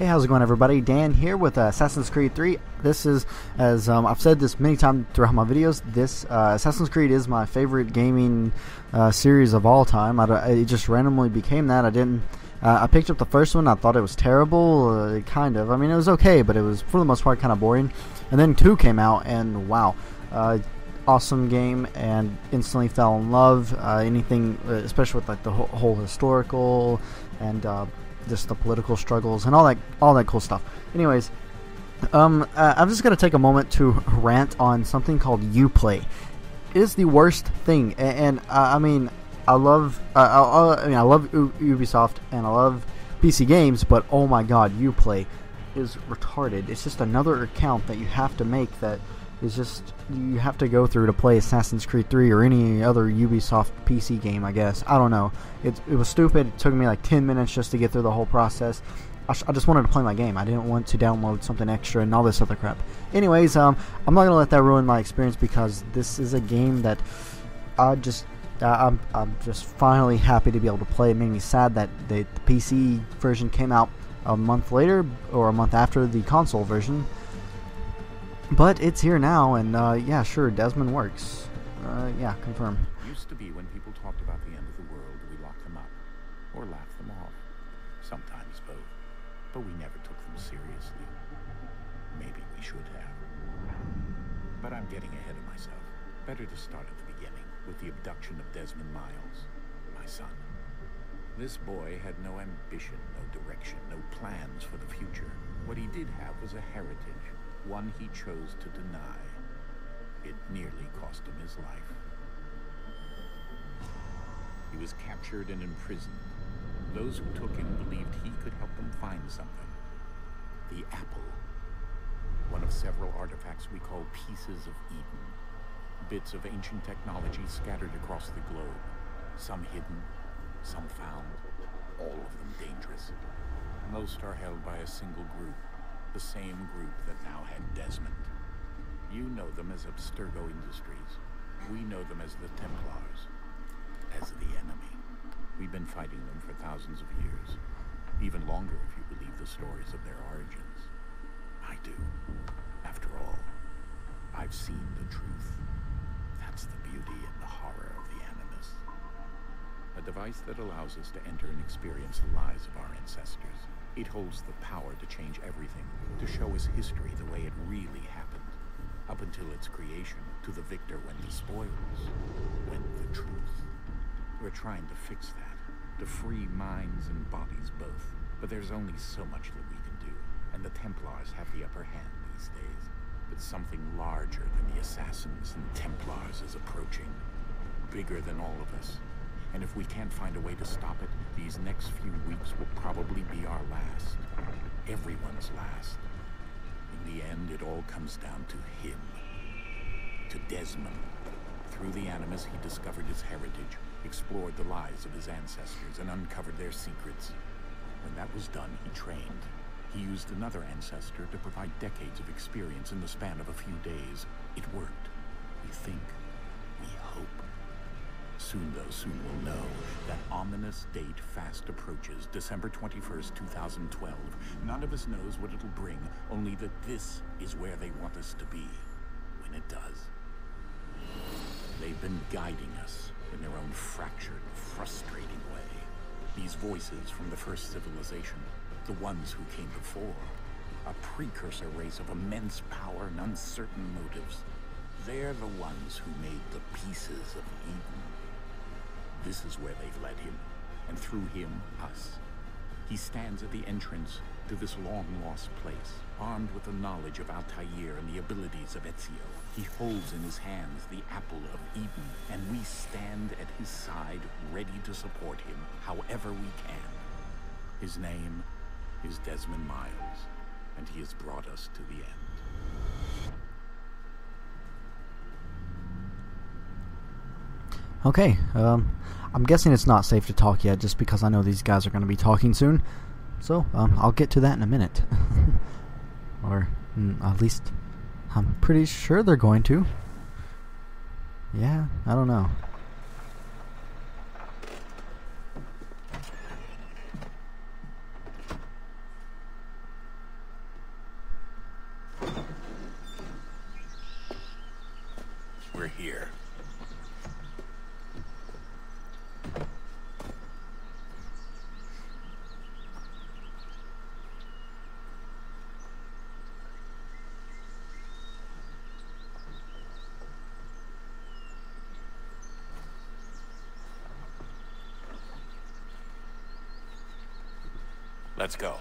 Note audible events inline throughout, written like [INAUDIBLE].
Hey, how's it going, everybody? Dan here with uh, Assassin's Creed 3. This is, as um, I've said this many times throughout my videos, this uh, Assassin's Creed is my favorite gaming uh, series of all time. I, it just randomly became that. I didn't. Uh, I picked up the first one. I thought it was terrible, uh, kind of. I mean, it was okay, but it was for the most part kind of boring. And then two came out, and wow, uh, awesome game, and instantly fell in love. anything, especially with like the whole, whole historical and just the political struggles and all that all that cool stuff. Anyways, um, uh, I'm just gonna take a moment to rant on something called UPlay. It is the worst thing, and, and uh, I mean, I love, uh, I, I, mean, I love U- Ubisoft and I love PC games, but oh my God, UPlay is retarded. It's just another account that you have to make that is just you have to go through to play Assassin's Creed 3 or any other Ubisoft PC game, I guess. I don't know. It, it was stupid. It took me like 10 minutes just to get through the whole process. I, I, just wanted to play my game. I didn't want to download something extra and all this other crap. Anyways, um, I'm not going to let that ruin my experience because this is a game that I just. Uh, I'm, I'm just finally happy to be able to play. It made me sad that the, the PC version came out a month later or a month after the console version but it's here now, and uh, yeah, sure, Desmond works. Uh, yeah, confirm. Used to be when people talked about the end of the world, we locked them up or laughed them off. Sometimes both, but we never took them seriously. Maybe we should have. But I'm getting ahead of myself. Better to start at the beginning with the abduction of Desmond Miles, my son. This boy had no ambition, no direction, no plans for the future. What he did have was a heritage one he chose to deny. It nearly cost him his life. He was captured and imprisoned. Those who took him believed he could help them find something. The apple. One of several artifacts we call pieces of Eden. Bits of ancient technology scattered across the globe. Some hidden, some found, all of them dangerous. Most are held by a single group, the same group that now had Desmond. You know them as Abstergo Industries. We know them as the Templars. As the enemy. We've been fighting them for thousands of years. Even longer if you believe the stories of their origins. I do. After all, I've seen the truth. That's the beauty and the horror of the Animus. A device that allows us to enter and experience the lives of our ancestors. It holds the power to change everything, to show us history the way it really happened. Up until its creation, to the victor went the spoils, went the truth. We're trying to fix that, to free minds and bodies both. But there's only so much that we can do, and the Templars have the upper hand these days. But something larger than the Assassins and Templars is approaching. Bigger than all of us, and if we can't find a way to stop it, these next few weeks will probably be our last. Everyone's last. In the end, it all comes down to him. To Desmond. Through the Animus, he discovered his heritage, explored the lives of his ancestors, and uncovered their secrets. When that was done, he trained. He used another ancestor to provide decades of experience in the span of a few days. It worked. We think. We hope. Soon, though, soon we'll know. That ominous date fast approaches, December 21st, 2012. None of us knows what it'll bring, only that this is where they want us to be, when it does. They've been guiding us in their own fractured, frustrating way. These voices from the first civilization, the ones who came before, a precursor race of immense power and uncertain motives. They're the ones who made the pieces of Eden. This is where they've led him, and through him, us. He stands at the entrance to this long-lost place, armed with the knowledge of Altair and the abilities of Ezio. He holds in his hands the apple of Eden, and we stand at his side, ready to support him however we can. His name is Desmond Miles, and he has brought us to the end. Okay, um, I'm guessing it's not safe to talk yet just because I know these guys are going to be talking soon. So, um, I'll get to that in a minute. [LAUGHS] or, mm, at least, I'm pretty sure they're going to. Yeah, I don't know. here. Let's go.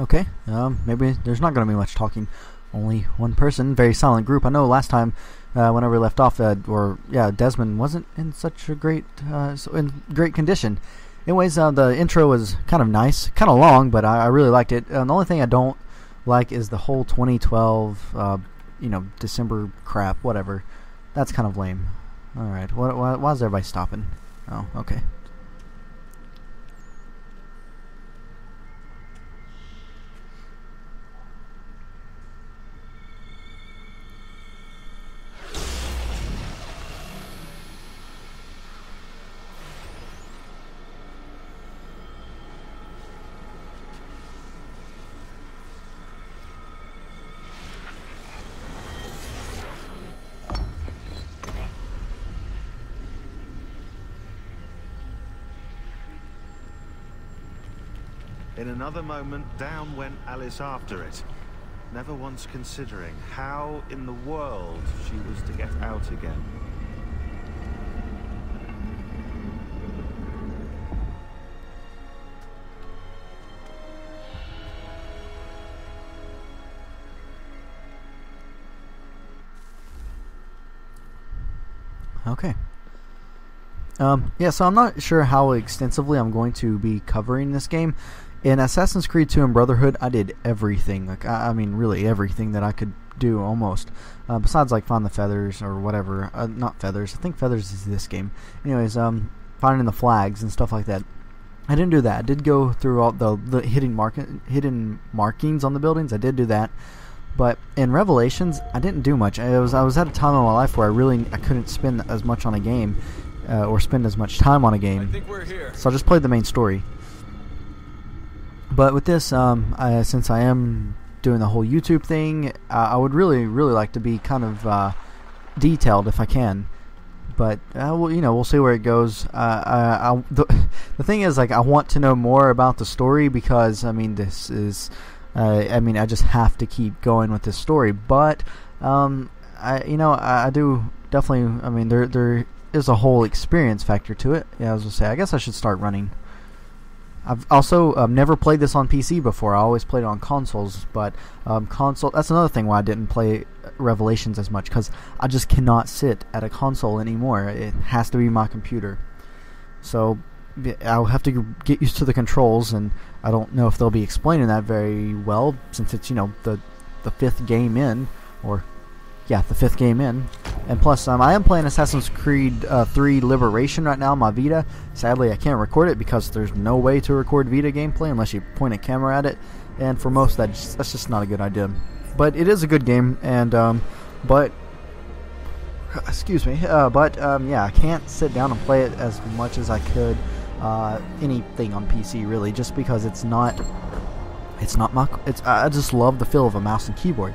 Okay, um, maybe there's not going to be much talking. Only one person, very silent group. I know last time, uh, whenever we left off, uh, or yeah, Desmond wasn't in such a great, uh, so in great condition. Anyways, uh, the intro was kind of nice, kind of long, but I, I really liked it. Uh, the only thing I don't like is the whole 2012, uh, you know, December crap, whatever. That's kind of lame. All right, what, why, why is everybody stopping? Oh, okay. In another moment, down went Alice after it, never once considering how in the world she was to get out again. Okay. Um, yeah, so I'm not sure how extensively I'm going to be covering this game. In Assassin's Creed 2 and Brotherhood, I did everything. Like, I, I mean, really everything that I could do almost. Uh, besides, like, find the feathers or whatever. Uh, not feathers. I think feathers is this game. Anyways, um, finding the flags and stuff like that. I didn't do that. I did go through all the, the hidden mark hidden markings on the buildings. I did do that. But in Revelations, I didn't do much. I was I was at a time in my life where I really I couldn't spend as much on a game, uh, or spend as much time on a game. So I just played the main story. But with this, um, I, since I am doing the whole YouTube thing, uh, I would really really like to be kind of uh, detailed if I can. But uh, well, you know, we'll see where it goes. Uh, I, I, the, [LAUGHS] the thing is, like, I want to know more about the story because I mean, this is uh, I mean, I just have to keep going with this story. But um, I, you know, I, I, do definitely. I mean, there there is a whole experience factor to it. Yeah, I was gonna say. I guess I should start running. I've also um, never played this on PC before. I always played it on consoles, but um, console. That's another thing why I didn't play Revelations as much because I just cannot sit at a console anymore. It has to be my computer. So I'll have to get used to the controls, and I don't know if they'll be explaining that very well since it's you know the the fifth game in, or yeah, the fifth game in. And plus, um, I am playing Assassin's Creed uh, 3 Liberation right now on my Vita. Sadly, I can't record it because there's no way to record Vita gameplay unless you point a camera at it. And for most, that's that's just not a good idea. But it is a good game, and um, but [SIGHS] excuse me, uh, but um, yeah, I can't sit down and play it as much as I could uh, anything on PC really, just because it's not it's not my it's I just love the feel of a mouse and keyboard.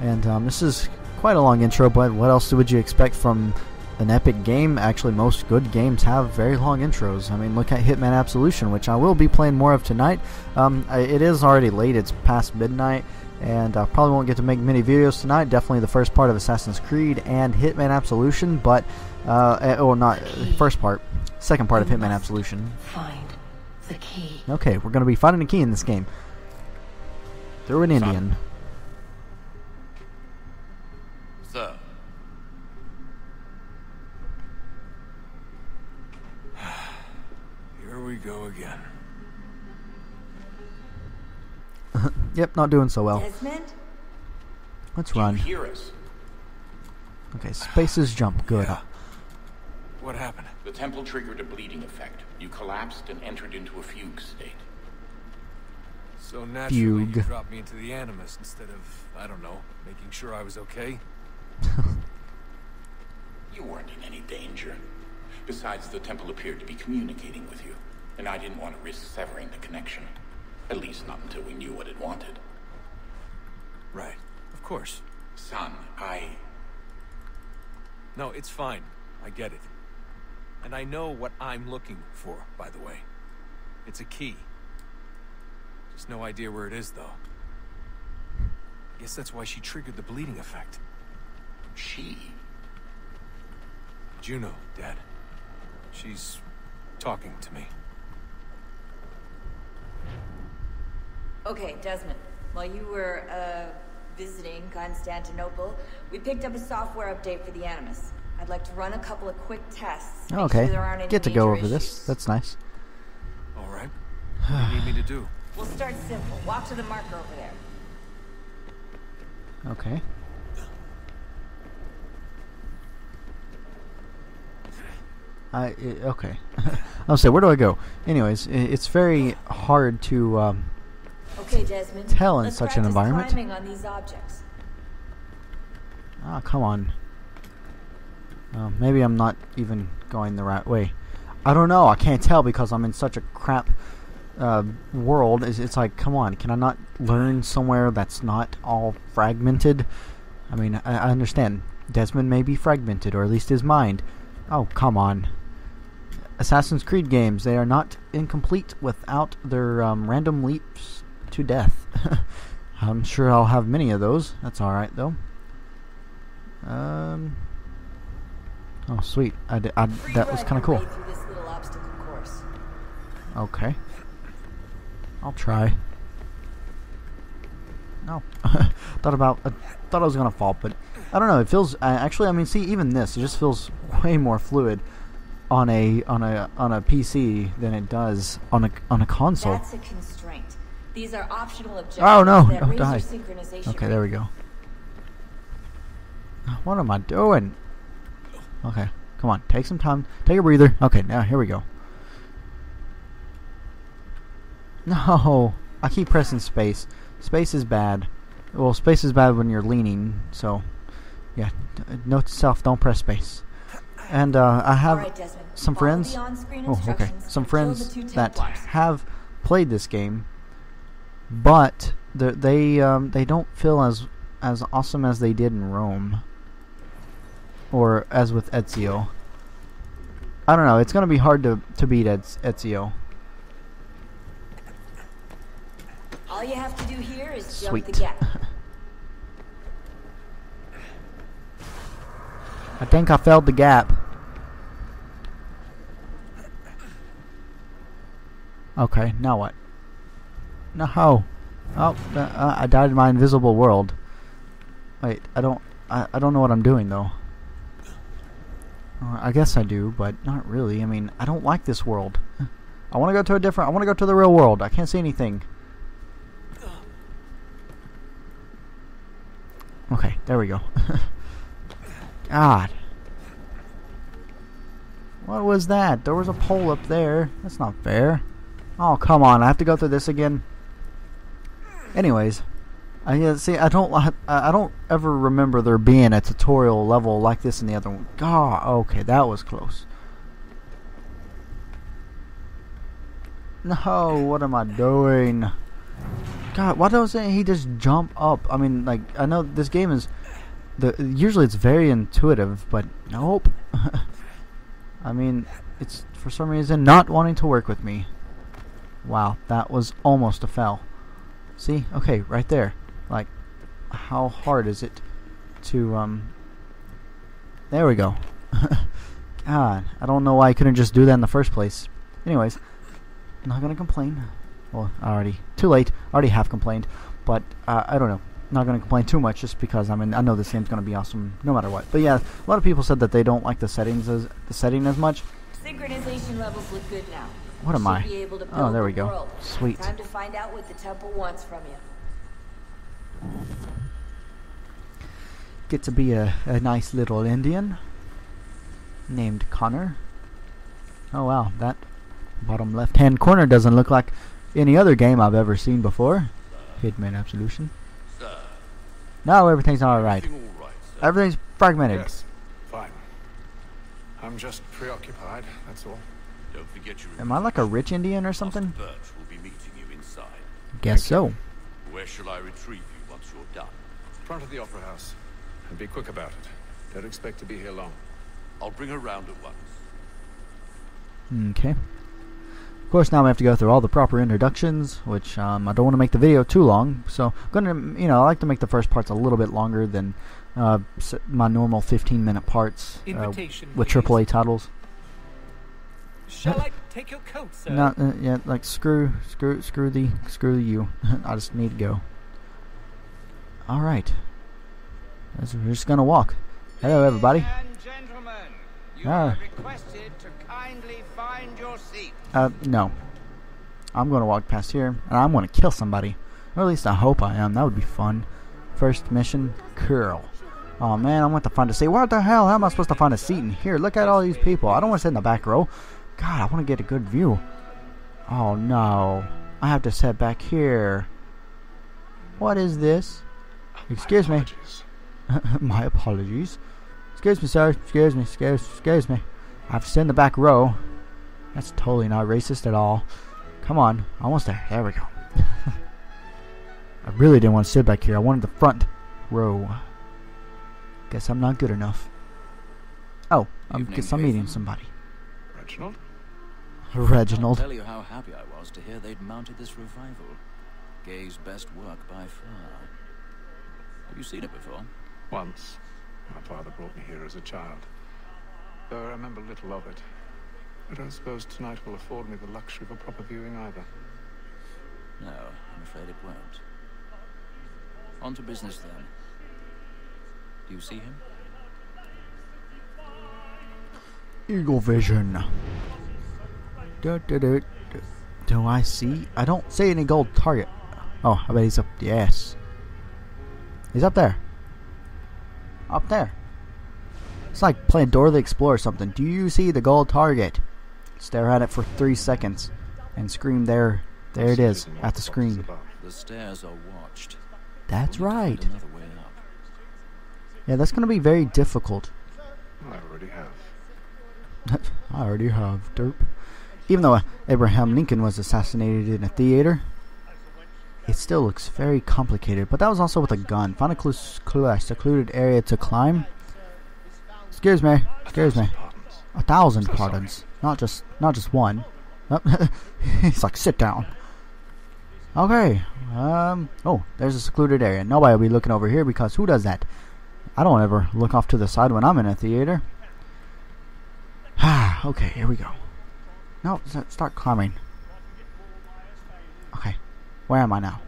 And um, this is quite a long intro, but what else would you expect from an epic game? Actually, most good games have very long intros. I mean, look at Hitman Absolution, which I will be playing more of tonight. Um, it is already late; it's past midnight, and I probably won't get to make many videos tonight. Definitely the first part of Assassin's Creed and Hitman Absolution, but uh, eh, or not first part. Second part of Hitman Absolution. Find the key. Okay, we're going to be finding a key in this game. Through an Indian. Sir. Here we go again. [LAUGHS] yep, not doing so well. Desmond? Let's Do you run. hear us? Okay, spaces jump. Good. Yeah. What happened? The temple triggered a bleeding effect. You collapsed and entered into a fugue state. So naturally, you Fugue. dropped me into the Animus instead of, I don't know, making sure I was okay. [LAUGHS] You weren't in any danger. Besides, the temple appeared to be communicating with you, and I didn't want to risk severing the connection. At least not until we knew what it wanted. Right. Of course. Son, I... No, it's fine. I get it. And I know what I'm looking for, by the way. It's a key. Just no idea where it is, though. I guess that's why she triggered the bleeding effect. She... Juno, Dad. She's talking to me. Okay, Desmond. While you were, uh, visiting Constantinople, we picked up a software update for the Animus. I'd like to run a couple of quick tests. Okay. sure there aren't any Get to go major over this. That's nice. All right. What do you need me to do? [SIGHS] We'll start simple. Walk to the marker over there. Okay. I i- okay. [LAUGHS] I'll say where do I go? Anyways, it's very hard to um, Okay, Desmond. Tell in let's such an environment. climbing on these objects. Ah, come on. Uh, maybe I'm not even going the right way. I don't know. I can't tell because I'm in such a crap uh, world. It's, it's like, come on. Can I not learn somewhere that's not all fragmented? I mean, I, I understand. Desmond may be fragmented, or at least his mind. Oh, come on. Assassin's Creed games, they are not incomplete without their um, random leaps to death. [LAUGHS] I'm sure I'll have many of those. That's alright, though. Um. Oh, sweet. I, di- I, that was kind of cool. way through this little obstacle course. Okay. I'll try. No. [LAUGHS] thought about. I thought I was gonna fall, but I don't know. It feels. Uh, actually, I mean, see, even this, it just feels [LAUGHS] way more fluid on a on a on a PC than it does on a on a console. That's a constraint. These are optional objectives Oh, no, don't die. Okay, there we go. What am I doing? Okay, come on, take some time. Take a breather. Okay, now here we go. No, I keep pressing space. Space is bad. Well, space is bad when you're leaning. So, yeah, note to self: don't press space. And uh, I have Desmond. some friends. Oh, okay. Some friends that have played this game, but they um, they don't feel as as awesome as they did in Rome, or as with Ezio. I don't know. It's gonna be hard to to beat Ez- Ezio. All you have to do here is Sweet. jump the gap. [LAUGHS] I think I filled the gap. Okay, now what? No. Oh, uh, uh, I died in my invisible world. Wait, I don't. I, I don't know what I'm doing though. Uh, I guess I do, but not really. I mean, I don't like this world. [LAUGHS] I want to go to a different. I want to go to the real world. I can't see anything. Okay, there we go. [LAUGHS] God. What was that? There was a pole up there. That's not fair. Oh, come on. I have to go through this again. Anyways, I see. I don't. I, I don't ever remember there being a tutorial level like this in the other one. God. Okay, that was close. No. What am I doing? God. Why doesn't he just jump up? I mean, like I know this game is. The usually it's very intuitive, but nope. [LAUGHS] I mean, it's for some reason not wanting to work with me. Wow, that was almost a foul. See? Okay, right there. Like, how hard is it to, um... There we go. [LAUGHS] God, I don't know why I couldn't just do that in the first place. Anyways, not gonna complain. Well, already too late. Already half complained, but uh, I don't know. Not gonna complain too much just because I mean I know this game's gonna be awesome no matter what. But yeah, a lot of people said that they don't like the settings as the setting as much. Synchronization levels look good now. What am I? Be able to Oh, there we go. world. Sweet. Time to find out what the temple wants from you. Get to be a, a nice little Indian named Connor. Oh wow, that bottom left hand corner doesn't look like any other game I've ever seen before. Hitman Absolution. No, everything's alright. Everything all right. Everything's fragmented. Yes, fine. I'm just preoccupied, that's all. Don't forget your Am I like a rich Indian or something? Will be meeting you inside. Guess so. Where shall I retrieve you once you're done? Front of the Opera House. And be quick about it. Don't expect to be here long. I'll bring her round at once. Okay. Of course, now we have to go through all the proper introductions, which um, I don't want to make the video too long. So, I'm gonna, you know, I like to make the first parts a little bit longer than uh, my normal 15-minute parts uh, with please. AAA titles. Shall I take your coat, sir? Not, uh, yeah, like screw, screw, screw the, screw you. [LAUGHS] I just need to go. All right. That's- We're just gonna walk. Hello, everybody. Ladies and gentlemen, you Ah. are requested to kindly find your seat. Uh, no. I'm gonna walk past here, and I'm gonna kill somebody. Or at least I hope I am. That would be fun. First mission, curl. Oh man, I want to find a seat. What the hell? How am I supposed to find a seat in here? Look at all these people. I don't want to sit in the back row. God, I want to get a good view. Oh no. I have to sit back here. What is this? Excuse me. [LAUGHS] My apologies. Excuse me, sir. Excuse me. Excuse, excuse me. I have to sit in the back row. That's totally not racist at all. Come on. Almost there. There we go. [LAUGHS] I really didn't want to sit back here. I wanted the front row. Guess I'm not good enough. Oh, I guess I'm meeting somebody. Reginald? Reginald. I'll tell you how happy I was to hear they'd mounted this revival. Gay's best work by far. Have you seen it before? Once. My father brought me here as a child. Though I remember little of it. I don't suppose tonight will afford me the luxury of a proper viewing either. No, I'm afraid it won't. On to business then. Do you see him? Eagle vision. Do, I see? I don't see any gold target. Oh, I bet he's up. Yes. He's up there. Up there. It's like playing Dora the Explorer or something. Do you see the gold target? Stare at it for three seconds and scream there. There it is, at the screen. The stairs are watched. That's right. to find Another way up. Yeah, that's going to be very difficult. I already have. [LAUGHS] I already have, derp. Even though Abraham Lincoln was assassinated in a theater, it still looks very complicated. But that was also with a gun. Find a clu- clu- uh, secluded area to climb. Excuse me. Excuse me. A thousand pardons. Not just, not just one. [LAUGHS] He's like, sit down. Okay. Um. Oh, there's a secluded area. Nobody will be looking over here because who does that? I don't ever look off to the side when I'm in a theater. Ah. [SIGHS] okay. Here we go. No, start climbing. Okay. Where am I now?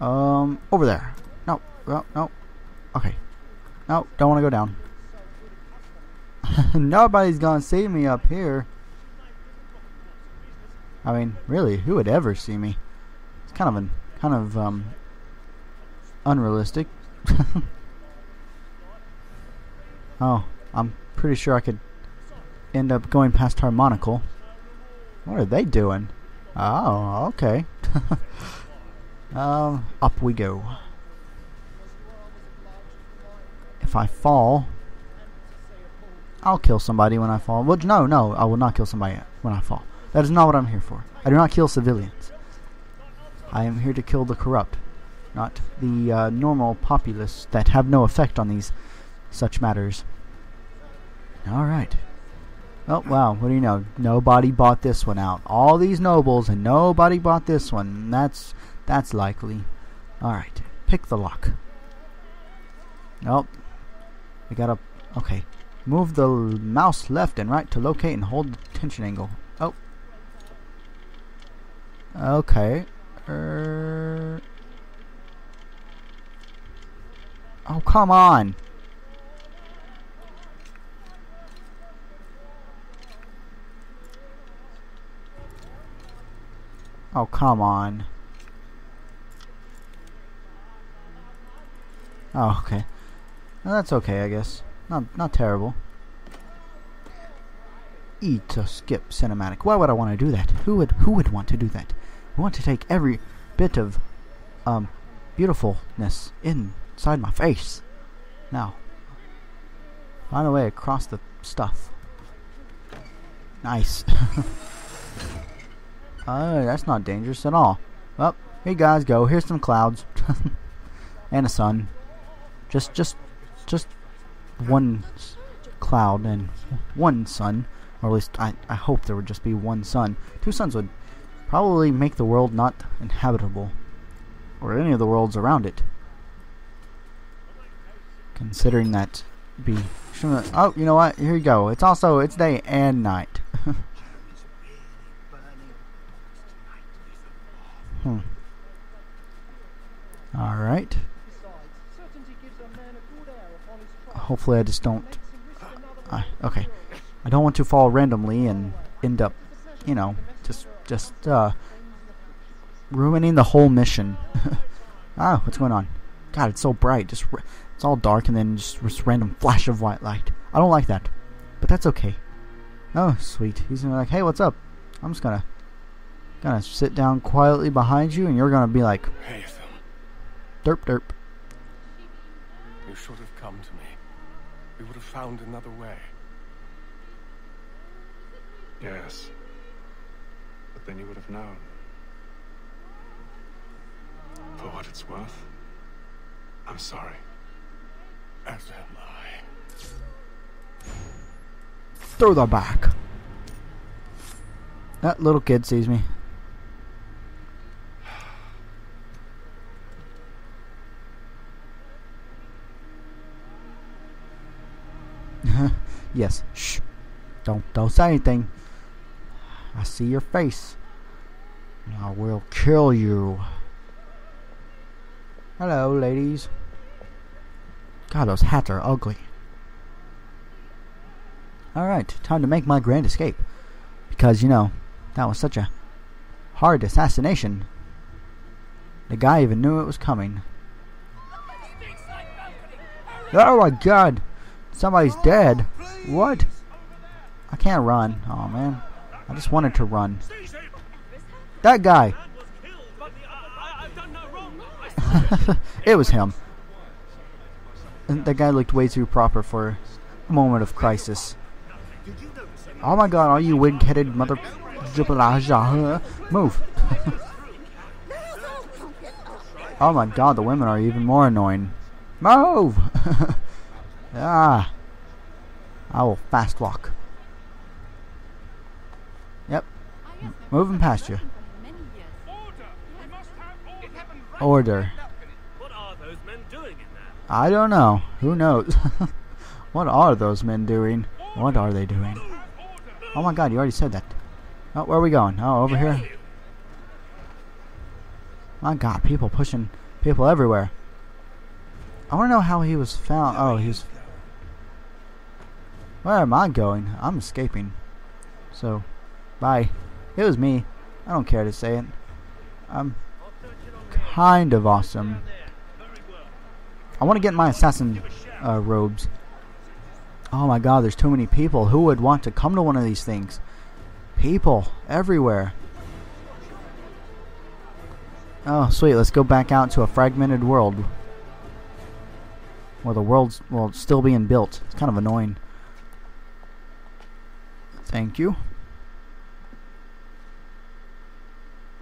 Um. Over there. No. No. No. Okay. No. Don't want to go down. [LAUGHS] Nobody's gonna see me up here. I mean, really, who would ever see me? It's kind of an kind of um unrealistic. [LAUGHS] oh, I'm pretty sure I could end up going past Harmonical. What are they doing? Oh, okay. [LAUGHS] um, up we go. If I fall, I'll kill somebody when I fall. Well, no, no, I will not kill somebody when I fall. That is not what I'm here for. I do not kill civilians. I am here to kill the corrupt, not the uh, normal populace that have no effect on these such matters. All right. Oh wow! What do you know? Nobody bought this one out. All these nobles and nobody bought this one. That's that's likely. All right. Pick the lock. Nope. We gotta. Okay. Move the mouse left and right to locate and hold the tension angle. Oh. Okay. Er. Oh, come on. Oh, come on. Oh, okay. Well, that's okay, I guess. Not not terrible. Eat a skip cinematic. Why would I want to do that? Who would who would want to do that? I want to take every bit of um beautifulness inside my face. Now, find a way across the stuff. Nice. [LAUGHS] oh, that's not dangerous at all. Well, here you guys go. Here's some clouds. [LAUGHS] and a sun. Just, just, just one cloud and one sun, or at least I, I hope there would just be one sun. Two suns would probably make the world not inhabitable, or any of the worlds around it. Considering that be oh, you know what? Here you go. It's also it's day and night. Hmm. All right. Hopefully, I just don't. I okay. I don't want to fall randomly and end up, you know, just just uh, ruining the whole mission. [LAUGHS] ah, what's going on? God, it's so bright. Just it's all dark and then just this random flash of white light. I don't like that, but that's okay. Oh, sweet. He's like, hey, what's up? I'm just gonna gonna sit down quietly behind you, and you're gonna be like, Hey, Phil. derp derp. You should have come to me. We would have found another way. Yes. But then you would have known. For what it's worth, I'm sorry. As am I. Throw the back. That little kid sees me. Yes. Shh. Don't don't say anything. I see your face. I will kill you. Hello, ladies. God, those hats are ugly. Alright, time to make my grand escape. Because, you know, that was such a hard assassination. The guy even knew it was coming. Oh my god! Somebody's dead. What? I can't run. Oh man. I just wanted to run. That guy! [LAUGHS] it was him. And That guy looked way too proper for a moment of crisis. Oh my god, are you wig-headed mother... Move! [LAUGHS] oh my god, the women are even more annoying. Move! [LAUGHS] ah! I will fast walk. Yep. Moving past you. Order. I don't know. Who knows? [LAUGHS] what are those men doing? What are they doing? Oh my god, you already said that. Oh, where are we going? Oh, over here. My god, people pushing people everywhere. I want to know how he was found. Oh, he was. Where am I going? I'm escaping. So, bye. It was me. I don't care to say it. I'm kind of awesome. I want to get my assassin uh, robes. Oh my god, there's too many people. Who would want to come to one of these things? People everywhere. Oh, sweet. Let's go back out to a fragmented world. Where the world's, well, still being built. It's kind of annoying. Thank you.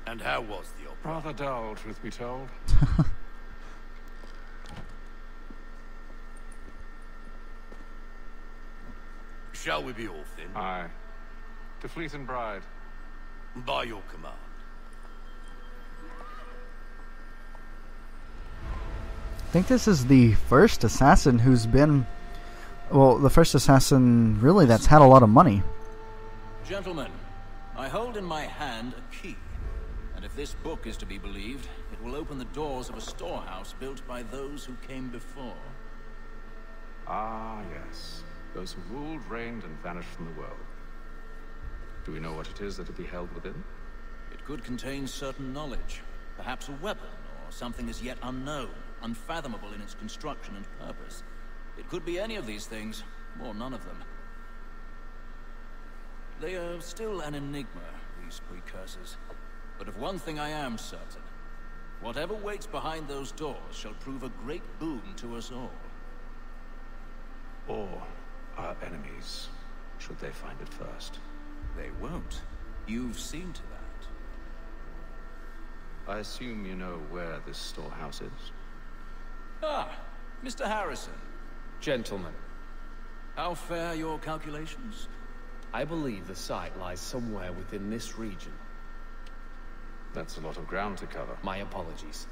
And how was the opera? Rather dull, truth be told. [LAUGHS] Shall we be off then? Aye. To Fleet and Bride. By your command. I think this is the first assassin who's been. Well, the first assassin, really, that's had a lot of money. Gentlemen, I hold in my hand a key. And if this book is to be believed, it will open the doors of a storehouse built by those who came before. Ah, yes. Those who ruled, reigned, and vanished from the world. Do we know what it is that will be held within? It could contain certain knowledge, perhaps a weapon, or something as yet unknown, unfathomable in its construction and purpose. It could be any of these things, or none of them. They are still an enigma, these precursors. But of one thing I am certain. Whatever waits behind those doors shall prove a great boon to us all. Or our enemies, should they find it first? They won't. You've seen to that. I assume you know where this storehouse is? Ah, Mr. Harrison. Gentlemen. How fare your calculations? I believe the site lies somewhere within this region. That's a lot of ground to cover. My apologies.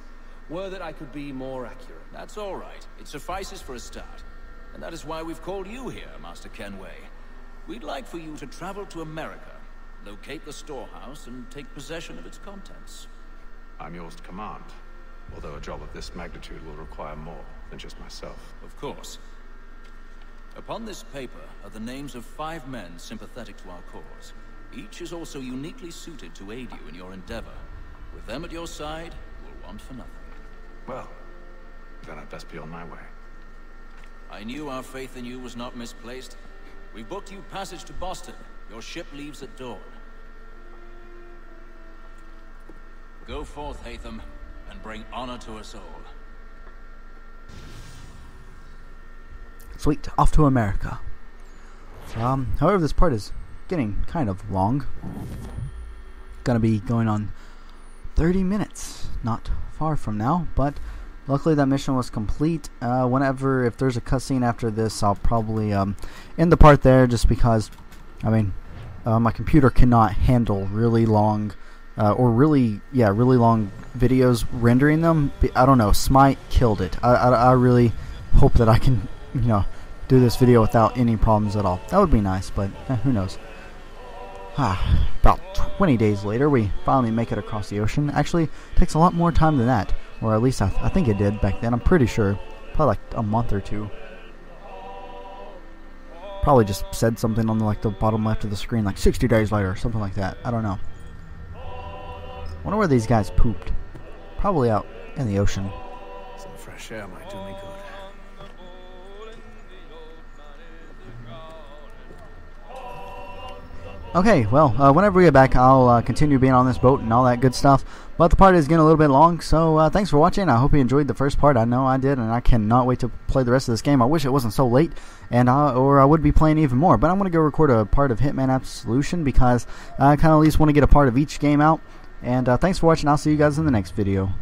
Were that I could be more accurate. That's all right. It suffices for a start. And that is why we've called you here, Master Kenway. We'd like for you to travel to America, locate the storehouse, and take possession of its contents. I'm yours to command, although a job of this magnitude will require more than just myself. Of course. Upon this paper are the names of five men sympathetic to our cause. Each is also uniquely suited to aid you in your endeavor. With them at your side, you'll want for nothing. Well, then I'd best be on my way. I knew our faith in you was not misplaced. We've booked you passage to Boston. Your ship leaves at dawn. Go forth, Haytham, and bring honor to us all. Sweet, off to America. Um, however, this part is getting kind of long. Gonna be going on 30 minutes, not far from now, but luckily that mission was complete. Uh, whenever, if there's a cutscene after this, I'll probably um, end the part there just because, I mean, uh, my computer cannot handle really long, uh, or really, yeah, really long videos rendering them. I don't know, Smite killed it. I, I, I really hope that I can, you know, do this video without any problems at all. That would be nice, but eh, who knows. Ah, about 20 days later, we finally make it across the ocean. Actually, takes a lot more time than that, or at least I, th I think it did back then. I'm pretty sure, probably like a month or two. Probably just said something on the, like the bottom left of the screen, like 60 days later, something like that. I don't know. Wonder where these guys pooped. Probably out in the ocean. Some fresh air might do me good. Okay, well, uh, whenever we get back, I'll uh, continue being on this boat and all that good stuff. But the part is getting a little bit long, so uh, thanks for watching. I hope you enjoyed the first part. I know I did, and I cannot wait to play the rest of this game. I wish it wasn't so late, and I, or I would be playing even more. But I'm going to go record a part of Hitman Absolution because I kind of at least want to get a part of each game out. And uh, thanks for watching. I'll see you guys in the next video.